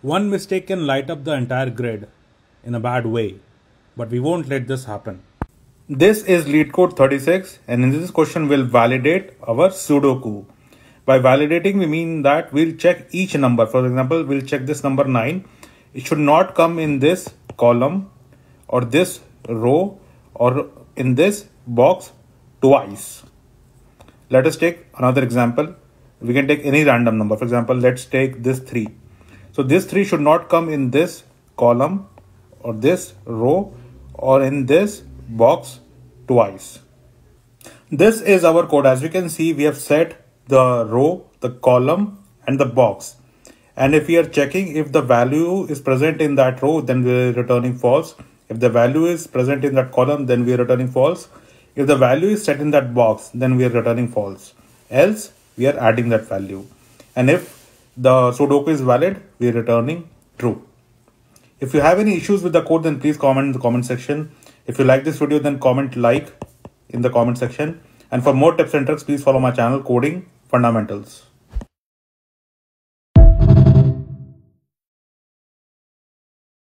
One mistake can light up the entire grid in a bad way, but we won't let this happen. This is LeetCode 36 and in this question we'll validate our Sudoku. By validating we mean that we'll check each number. For example, we'll check this number 9. It should not come in this column or this row or in this box twice. Let us take another example. We can take any random number. For example, let's take this 3. So this 3 should not come in this column or this row or in this box twice. This is our code. As we can see, we have set the row, the column and the box. And if we are checking if the value is present in that row, then we're returning false. If the value is present in that column, then we are returning false. If the value is set in that box, then we are returning false. Else, we are adding that value. And if the Sudoku is valid, we are returning true. If you have any issues with the code, then please comment in the comment section. If you like this video, then comment like in the comment section. And for more tips and tricks, please follow my channel Coding Fundamentals.